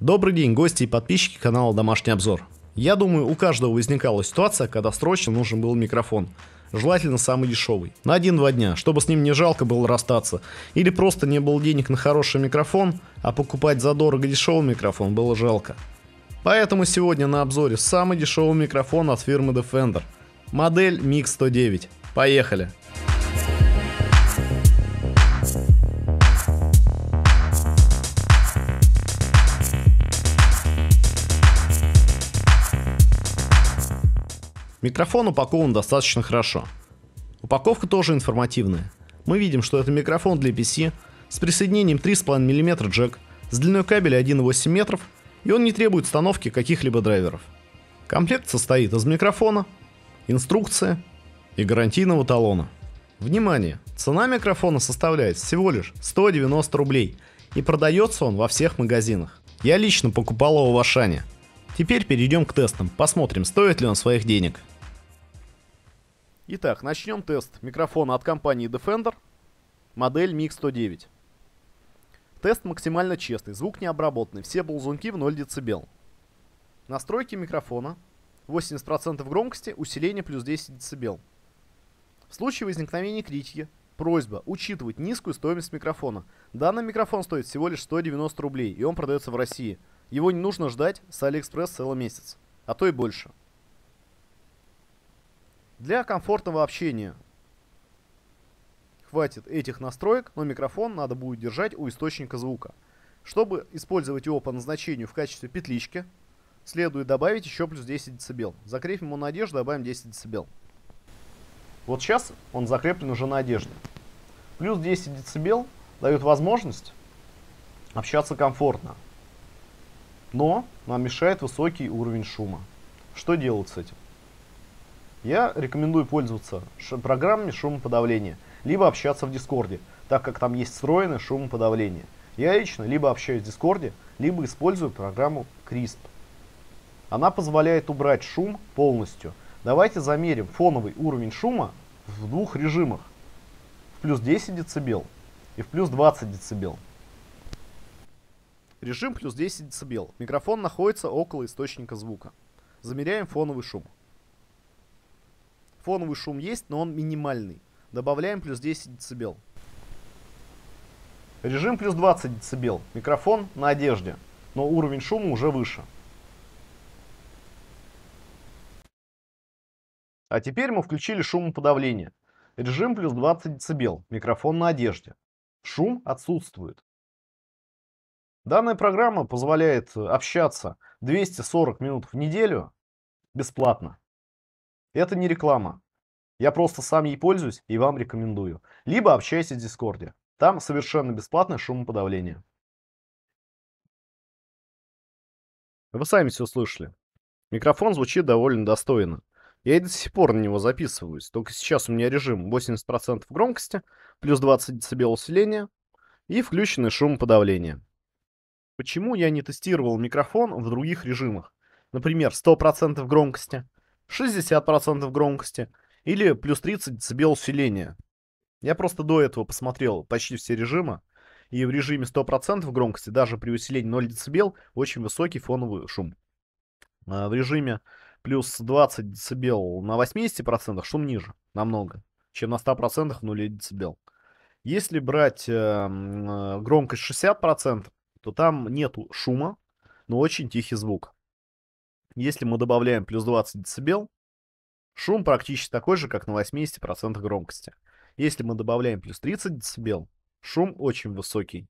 Добрый день, гости и подписчики канала Домашний обзор. Я думаю, у каждого возникала ситуация, когда срочно нужен был микрофон. Желательно самый дешевый. На один-два дня, чтобы с ним не жалко было расстаться. Или просто не было денег на хороший микрофон, а покупать задорого дешевый микрофон было жалко. Поэтому сегодня на обзоре самый дешевый микрофон от фирмы Defender. Модель MiX 109. Поехали! Микрофон упакован достаточно хорошо. Упаковка тоже информативная. Мы видим, что это микрофон для PC с присоединением 3,5 мм джек, с длиной кабеля 1,8 метров, и он не требует установки каких-либо драйверов. Комплект состоит из микрофона, инструкции и гарантийного талона. Внимание! Цена микрофона составляет всего лишь 190 рублей, и продается он во всех магазинах. Я лично покупал его в Ашане. Теперь перейдем к тестам, посмотрим, стоит ли он своих денег. Итак, начнем тест микрофона от компании Defender, модель MiX 109. Тест максимально честный, звук не обработанный, все ползунки в 0 дБ. Настройки микрофона, 80% громкости, усиление плюс 10 дБ. В случае возникновения критики, просьба учитывать низкую стоимость микрофона. Данный микрофон стоит всего лишь 190 рублей, и он продается в России. Его не нужно ждать с Алиэкспресс целый месяц, а то и больше. Для комфортного общения хватит этих настроек, но микрофон надо будет держать у источника звука. Чтобы использовать его по назначению в качестве петлички, следует добавить еще плюс 10 дБ. Закрепим его на одежду, добавим 10 дБ. Вот сейчас он закреплен уже на одежде. Плюс 10 дБ дают возможность общаться комфортно. Но нам мешает высокий уровень шума. Что делать с этим? Я рекомендую пользоваться программами шумоподавления, либо общаться в Дискорде, так как там есть встроенное шумоподавление. Я лично либо общаюсь в Дискорде, либо использую программу Krisp. Она позволяет убрать шум полностью. Давайте замерим фоновый уровень шума в двух режимах. В плюс 10 дБ и в плюс 20 дБ. Режим плюс 10 дБ. Микрофон находится около источника звука. Замеряем фоновый шум. Фоновый шум есть, но он минимальный. Добавляем плюс 10 дБ. Режим плюс 20 дБ. Микрофон на одежде, но уровень шума уже выше. А теперь мы включили шумоподавление. Режим плюс 20 дБ. Микрофон на одежде. Шум отсутствует. Данная программа позволяет общаться 240 минут в неделю бесплатно. Это не реклама. Я просто сам ей пользуюсь и вам рекомендую. Либо общайтесь в Дискорде. Там совершенно бесплатное шумоподавление. Вы сами все слышали. Микрофон звучит довольно достойно. Я и до сих пор на него записываюсь. Только сейчас у меня режим 80% громкости, плюс 20 дБ усиления и включенный шумоподавление. Почему я не тестировал микрофон в других режимах? Например, 100% громкости, 60% громкости или плюс 30 дБ усиления. Я просто до этого посмотрел почти все режимы, и в режиме 100% громкости, даже при усилении 0 дБ, очень высокий фоновый шум. А в режиме плюс 20 дБ на 80% шум ниже, намного, чем на 100% в 0 дБ. Если брать э, громкость 60%, то там нету шума, но очень тихий звук. Если мы добавляем плюс 20 дБ, шум практически такой же, как на 80% громкости. Если мы добавляем плюс 30 дБ, шум очень высокий.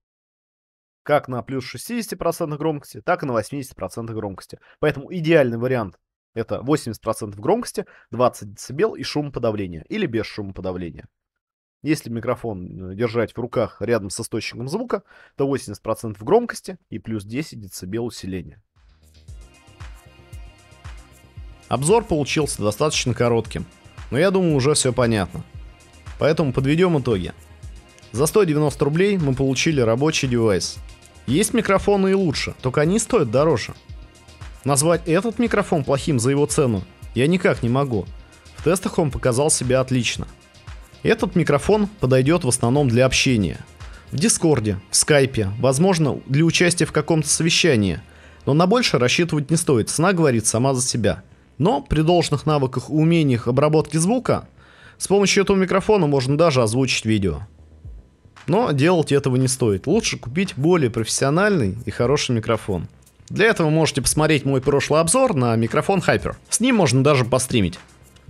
Как на плюс 60% громкости, так и на 80% громкости. Поэтому идеальный вариант это 80% громкости, 20 дБ и шумоподавление. Или без шумоподавления. Если микрофон э, держать в руках рядом с источником звука, то 80% громкости и плюс 10 дБ усиления. Обзор получился достаточно коротким, но я думаю уже все понятно. Поэтому подведем итоги. За 190 рублей мы получили рабочий девайс. Есть микрофоны и лучше, только они стоят дороже. Назвать этот микрофон плохим за его цену я никак не могу. В тестах он показал себя отлично. Этот микрофон подойдет в основном для общения. В Дискорде, в Скайпе, возможно для участия в каком-то совещании – Но на больше рассчитывать не стоит, цена говорит сама за себя. Но при должных навыках и умениях обработки звука, с помощью этого микрофона можно даже озвучить видео. Но делать этого не стоит. Лучше купить более профессиональный и хороший микрофон. Для этого можете посмотреть мой прошлый обзор на микрофон Hyper. С ним можно даже постримить.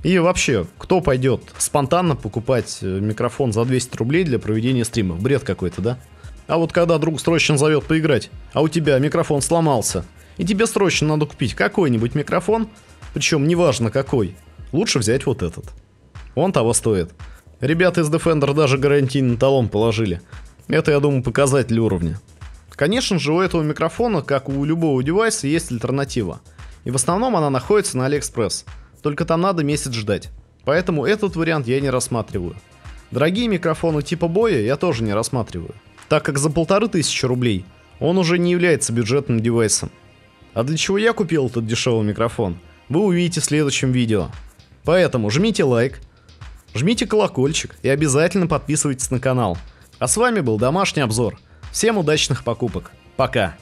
И вообще, кто пойдет спонтанно покупать э, микрофон за 200 рублей для проведения стримов? Бред какой-то, да? А вот когда друг срочно зовет поиграть, а у тебя микрофон сломался, и тебе срочно надо купить какой-нибудь микрофон, причем неважно какой, лучше взять вот этот. Он того стоит. Ребята из Defender даже гарантийный талон положили. Это, я думаю, показатель уровня. Конечно же, у этого микрофона, как у любого девайса, есть альтернатива. И в основном она находится на AliExpress. Только там надо месяц ждать. Поэтому этот вариант я не рассматриваю. Дорогие микрофоны типа боя я тоже не рассматриваю так как за полторы тысячи рублей он уже не является бюджетным девайсом. А для чего я купил этот дешевый микрофон, вы увидите в следующем видео. Поэтому жмите лайк, жмите колокольчик и обязательно подписывайтесь на канал. А с вами был домашний обзор. Всем удачных покупок. Пока.